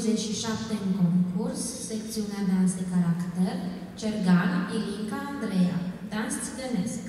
27 în concurs, secțiunea dans de caracter, Cergan, Ilinca, Andreea, dans țigănesc.